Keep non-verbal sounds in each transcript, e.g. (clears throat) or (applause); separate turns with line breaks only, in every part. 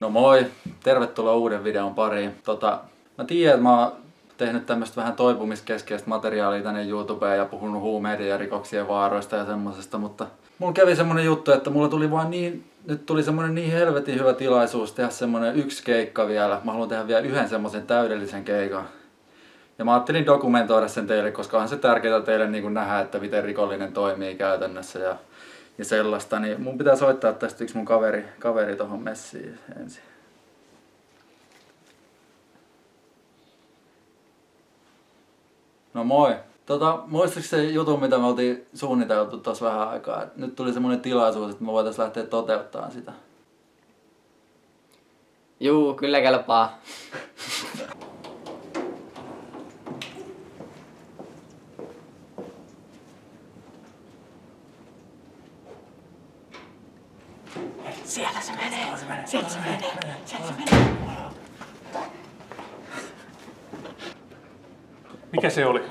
moi, tervetuloa uuden videon pariin. Tota, mä tiedän, että mä oon tehnyt tämmöistä vähän toipumiskeskeistä materiaalia tänne YouTubeen ja puhunut huumeiden ja rikoksien vaaroista ja semmosesta, mutta mulla kävi semmonen juttu, että mulla tuli vaan niin, nyt tuli semmonen niin helvetin hyvä tilaisuus tehdä semmonen yksi keikka vielä. Mä haluan tehdä vielä yhden semmoisen täydellisen keikan. Ja mä ajattelin dokumentoida sen teille, koska on se tärkeää teille niin nähdä, että miten rikollinen toimii käytännössä ja, ja sellaista. Niin mun pitää soittaa tästä yksi mun kaveri, kaveri tohon messiin ensin. No moi. Tota, muistatko se jutun, mitä me oltiin suunniteltu tuossa vähän aikaa? Et nyt tuli semmonen tilaisuus, että me voitaisiin lähteä toteuttamaan sitä.
Juu, kyllä kelpaa. Siellä se menee. Siellä se menee. Siellä se menee.
Mikä se oli?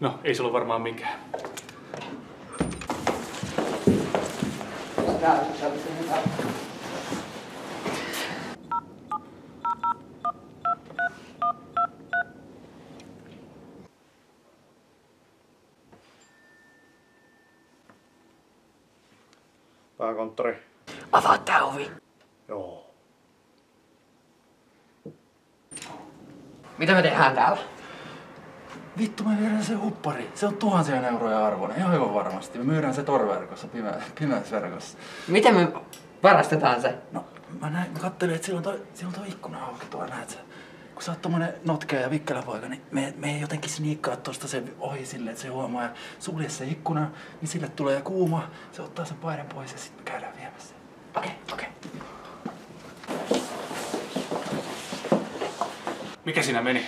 No, ei se ollut varmaan mikään.
Pääkonttori.
Avaa tää ovi.
Joo.
Mitä me tehdään täällä?
Vittu, me myydään se huppari. Se on tuhansia euroja arvoinen, ihan aivan varmasti. Me myydään se torverkossa, pime- pimeässä verkossa.
Miten me varastetaan se?
No, mä, näin, mä kattelin, että silloin toi, silloin toi ikkuna auki tuolla, näet sä? Kun sä oot tommonen notkea ja vikkelä poika, niin me, me ei jotenkin sniikkaa tosta se ohi silleen, että se huomaa ja sulje se ikkuna, niin sille tulee kuuma, se ottaa sen paiden pois ja sitten me käydään viemässä.
Okei, okei.
Mikä siinä meni?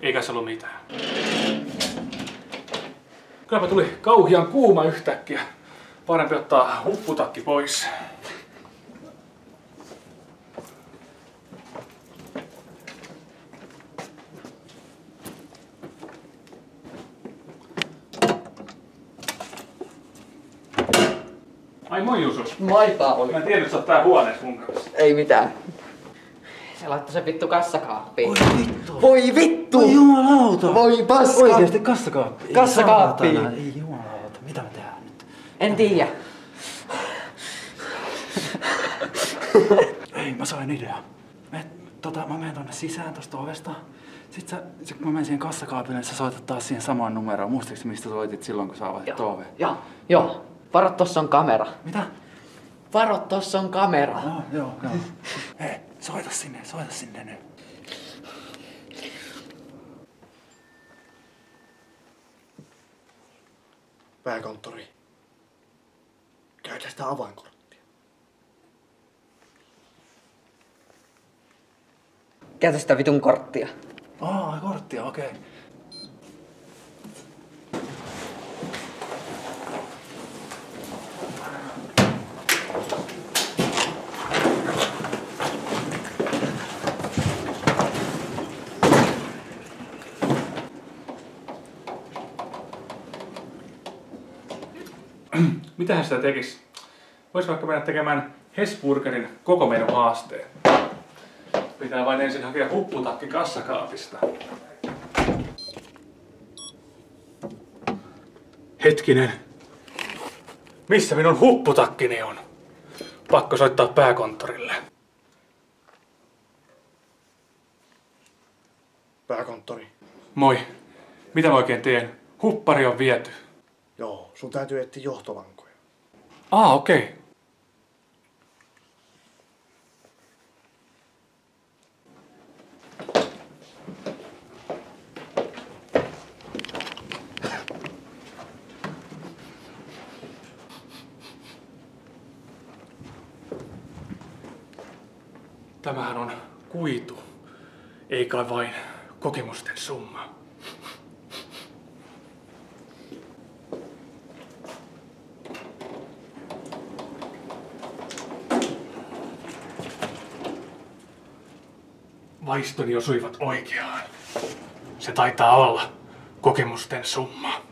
Eikä se ollut mitään. Kylläpä tuli kauhian kuuma yhtäkkiä. Parempi ottaa hupputakki pois. Ai moi Jusu.
Moi Pauli.
Mä en tiennyt, että sä oot tää huoneessa mun kanssa.
Ei mitään. Se laittoi se vittu kassakaappiin.
Oi vittu!
Voi vittu!
Oi jumalauta!
Voi paska!
Oikeesti
Kassakaappiin.
saatana, Ei jumalauta, mitä me tehdään nyt?
En tiedä.
Ei, mä sain idea. Me, tota, mä menen tonne sisään tosta ovesta. Sitten sä, sit kun mä menen siihen kassakaapille, niin sä soitat taas siihen samaan numeroon. Muistatko mistä soitit silloin, kun sä avasit ove?
Joo, joo. Varo, tossa on kamera.
Mitä?
Varo, tossa on kamera.
Joo, joo, joo. (laughs) Hei, soita sinne, soita sinne nyt.
Pääkonttori. Käytä sitä avainkorttia.
Käytä sitä vitun korttia.
Aa, korttia, okei. Okay. (clears throat)
Mitähän sitä tekisi? Vois vaikka mennä tekemään Hesburgerin koko menu haasteen. Pitää vain ensin hakea hupputakki kassakaapista. Hetkinen. Missä minun hupputakkini on? Pakko soittaa pääkonttorille.
Pääkonttori.
Moi. Mitä mä oikein teen? Huppari on viety.
Joo, sun täytyy etsiä johtolankoja.
Aa, okei. Okay. Tämähän on kuitu, ei kai vain kokemusten summa. vaistoni osuivat oikeaan. Se taitaa olla kokemusten summa.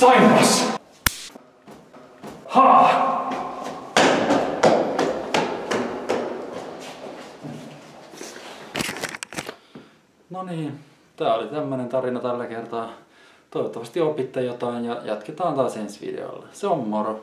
Saimas! Ha!
No niin, tää oli tämmönen tarina tällä kertaa. Toivottavasti opitte jotain ja jatketaan taas ensi videolla. Se on moro!